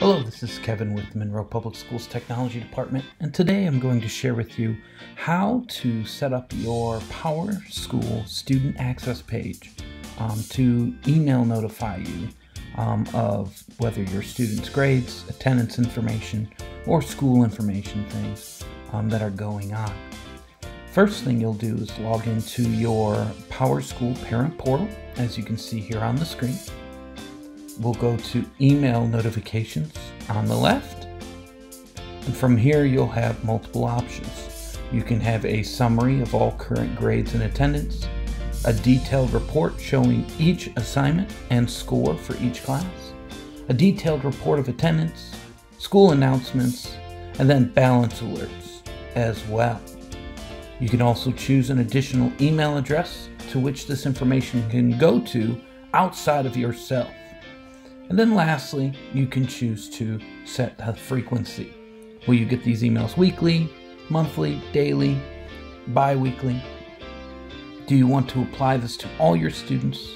Hello, this is Kevin with the Monroe Public Schools Technology Department, and today I'm going to share with you how to set up your PowerSchool student access page um, to email notify you um, of whether your students' grades, attendance information, or school information things um, that are going on. First thing you'll do is log into your PowerSchool parent portal, as you can see here on the screen we'll go to email notifications on the left. And from here, you'll have multiple options. You can have a summary of all current grades and attendance, a detailed report showing each assignment and score for each class, a detailed report of attendance, school announcements, and then balance alerts as well. You can also choose an additional email address to which this information can go to outside of yourself. And then lastly, you can choose to set a frequency. Will you get these emails weekly, monthly, daily, bi weekly? Do you want to apply this to all your students?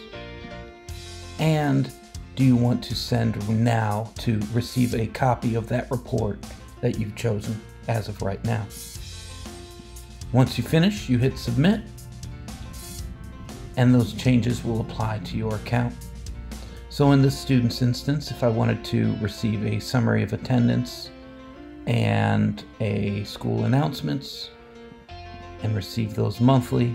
And do you want to send now to receive a copy of that report that you've chosen as of right now? Once you finish, you hit submit, and those changes will apply to your account. So in this student's instance, if I wanted to receive a summary of attendance and a school announcements and receive those monthly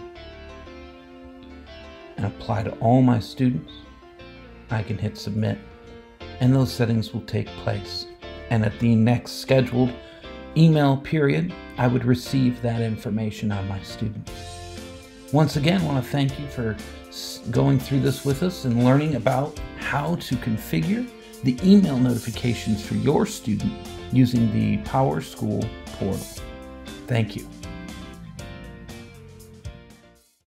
and apply to all my students, I can hit submit and those settings will take place. And at the next scheduled email period, I would receive that information on my students. Once again, I want to thank you for going through this with us and learning about how to configure the email notifications for your student using the PowerSchool portal. Thank you.